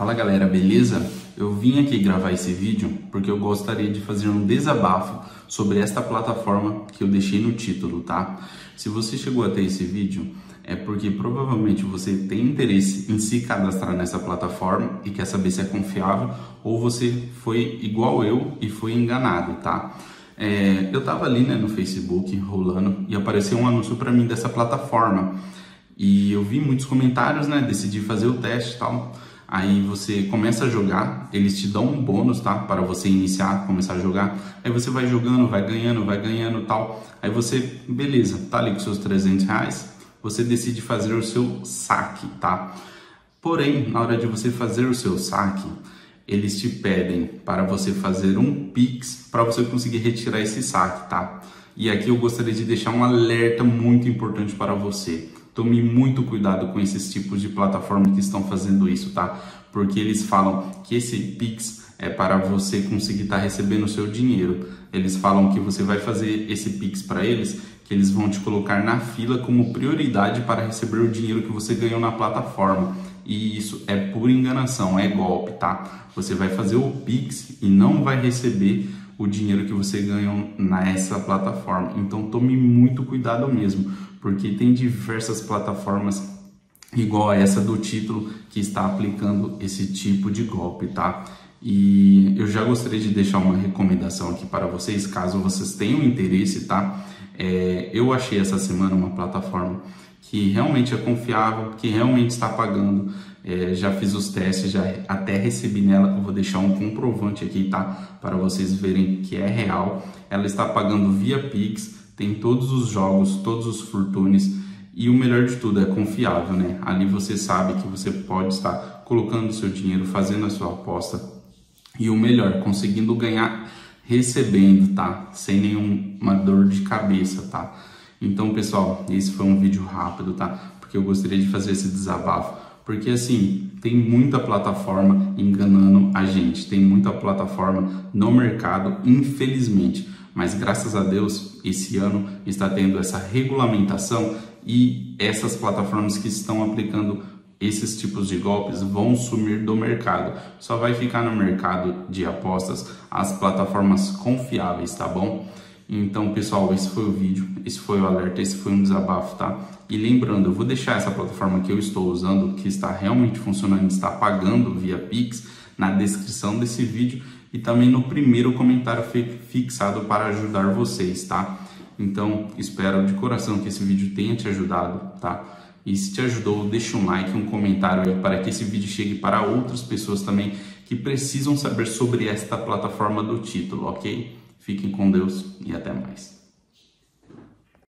Fala galera, beleza? Eu vim aqui gravar esse vídeo porque eu gostaria de fazer um desabafo sobre esta plataforma que eu deixei no título, tá? Se você chegou até esse vídeo, é porque provavelmente você tem interesse em se cadastrar nessa plataforma e quer saber se é confiável ou você foi igual eu e foi enganado, tá? É, eu tava ali né, no Facebook rolando e apareceu um anúncio para mim dessa plataforma e eu vi muitos comentários, né? Decidi fazer o teste e tal. Aí você começa a jogar, eles te dão um bônus, tá? Para você iniciar, começar a jogar. Aí você vai jogando, vai ganhando, vai ganhando tal. Aí você, beleza, tá ali com seus 300 reais, você decide fazer o seu saque, tá? Porém, na hora de você fazer o seu saque, eles te pedem para você fazer um Pix para você conseguir retirar esse saque, tá? E aqui eu gostaria de deixar um alerta muito importante para você. Tome muito cuidado com esses tipos de plataformas que estão fazendo isso, tá? Porque eles falam que esse Pix é para você conseguir estar tá recebendo o seu dinheiro. Eles falam que você vai fazer esse Pix para eles, que eles vão te colocar na fila como prioridade para receber o dinheiro que você ganhou na plataforma. E isso é pura enganação, é golpe, tá? Você vai fazer o Pix e não vai receber o dinheiro que você ganhou nessa plataforma. Então tome muito cuidado mesmo porque tem diversas plataformas igual a essa do título que está aplicando esse tipo de golpe, tá? E eu já gostaria de deixar uma recomendação aqui para vocês, caso vocês tenham interesse, tá? É, eu achei essa semana uma plataforma que realmente é confiável, que realmente está pagando. É, já fiz os testes, já até recebi nela. Eu vou deixar um comprovante aqui, tá? Para vocês verem que é real. Ela está pagando via Pix tem todos os jogos, todos os fortunes e o melhor de tudo é confiável, né? Ali você sabe que você pode estar colocando seu dinheiro, fazendo a sua aposta e o melhor, conseguindo ganhar recebendo, tá? Sem nenhuma dor de cabeça, tá? Então, pessoal, esse foi um vídeo rápido, tá? Porque eu gostaria de fazer esse desabafo, porque assim, tem muita plataforma enganando a gente, tem muita plataforma no mercado, infelizmente mas graças a Deus esse ano está tendo essa regulamentação e essas plataformas que estão aplicando esses tipos de golpes vão sumir do mercado. Só vai ficar no mercado de apostas as plataformas confiáveis, tá bom? Então, pessoal, esse foi o vídeo, esse foi o alerta, esse foi um desabafo, tá? E lembrando, eu vou deixar essa plataforma que eu estou usando, que está realmente funcionando, está pagando via Pix, na descrição desse vídeo e também no primeiro comentário fixado para ajudar vocês, tá? Então, espero de coração que esse vídeo tenha te ajudado, tá? E se te ajudou, deixa um like, um comentário aí para que esse vídeo chegue para outras pessoas também que precisam saber sobre esta plataforma do título, ok? Fiquem com Deus e até mais.